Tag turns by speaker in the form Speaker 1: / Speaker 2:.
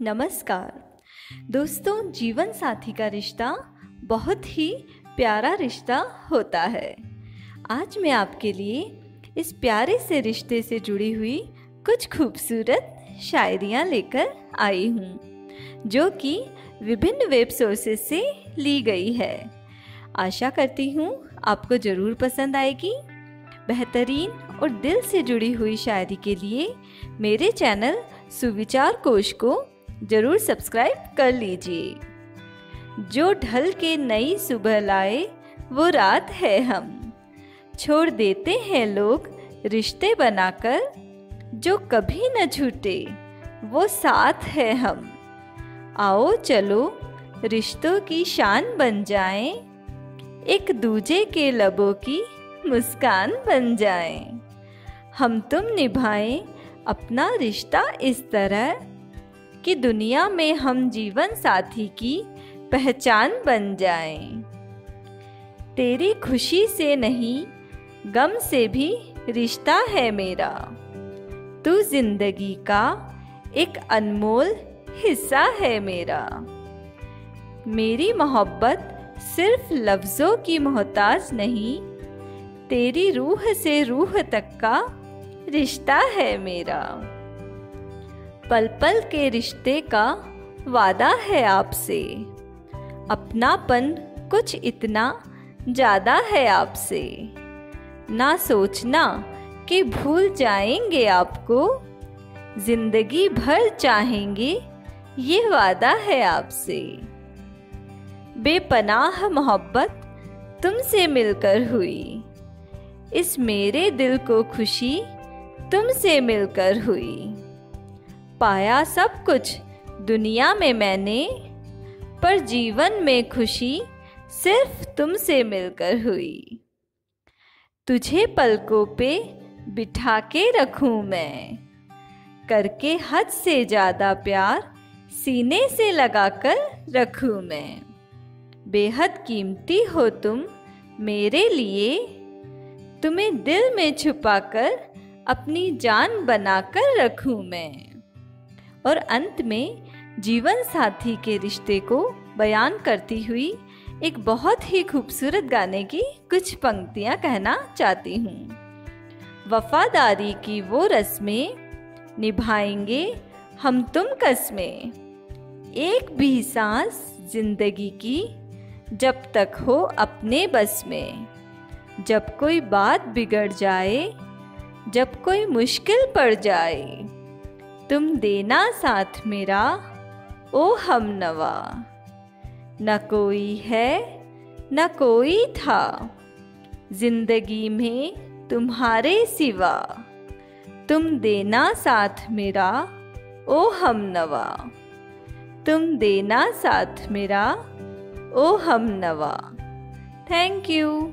Speaker 1: नमस्कार। दोस्तों, जीवन साथी का रिश्ता बहुत ही प्यारा रिश्ता होता है। आज मैं आपके लिए इस प्यारे से रिश्ते से जुड़ी हुई कुछ खूबसूरत शायरियाँ लेकर आई हूँ, जो कि विभिन्न वेब सोर्सेज से ली गई है। आशा करती हूँ आपको ज़रूर पसंद आएगी। बेहतरीन और दिल से जुड़ी हुई शायरी के लिए मेरे चैनल सुविचार कोश को ज़रूर सब्सक्राइब कर लीजिए। जो ढल के नई सुबह लाए, वो रात है हम। छोड़ देते हैं लोग रिश्ते बनाकर, जो कभी न छूटे, वो साथ है हम। आओ चलो, रिश्तों की शान बन जाएँ, एक दूजे के लबों की मुस्कान बन जाएँ। हम तुम निभाएँ, अपना रिश्ता इस तरह कि दुनिया में हम जीवन साथी की पहचान बन जाएँ। तेरी खुशी से नहीं, गम से भी रिश्ता है मेरा। तू ज़िंदगी का एक अनमोल हिस्सा है मेरा। मेरी मोहब्बत सिर्फ़ लफ्ज़ों की मोहताज नहीं, तेरी रूह से रूह तक का रिश्ता है मेरा। पल पल के रिश्ते का वादा है आपसे। अपनापन कुछ इतना ज़्यादा है आपसे। ना सोचना कि भूल जाएँगे आपको। ज़िंदगी भर चाहेंगे, ये वादा है आपसे। बेपनाह मोहब्बत तुमसे मिलकर हुई। इस मेरे दिल को खुशी तुमसे मिलकर हुई। पाया सब कुछ दुनिया में मैंने, पर जीवन में खुशी सिर्फ़ तुमसे मिलकर हुई। तुझे पलकों पे बिठा के रखूँ मैं, करके हद से ज़्यादा प्यार सीने से लगाकर रखूँ मैं। बेहद कीमती हो तुम मेरे लिए, तुम्हें दिल में छुपाकर अपनी जान बनाकर रखूँ मैं। और अंत में जीवन साथी के रिश्ते को बयान करती हुई एक बहुत ही खूबसूरत गाने की कुछ पंक्तियाँ कहना चाहती हूँ। वफादारी की वो रस्में निभाएँगे हम तुम कस्में। एक भी सांस ज़िंदगी की जब तक हो अपने बस में। जब कोई बात बिगड़ जाए, जब कोई मुश्किल पड़ जाए तुम देना साथ मेरा, ओ हम नवा। न कोई है, न कोई था, ज़िंदगी में तुम्हारे सिवा। तुम देना साथ मेरा, ओ हम नवा। तुम देना साथ मेरा, ओ हम नवा। Thank you.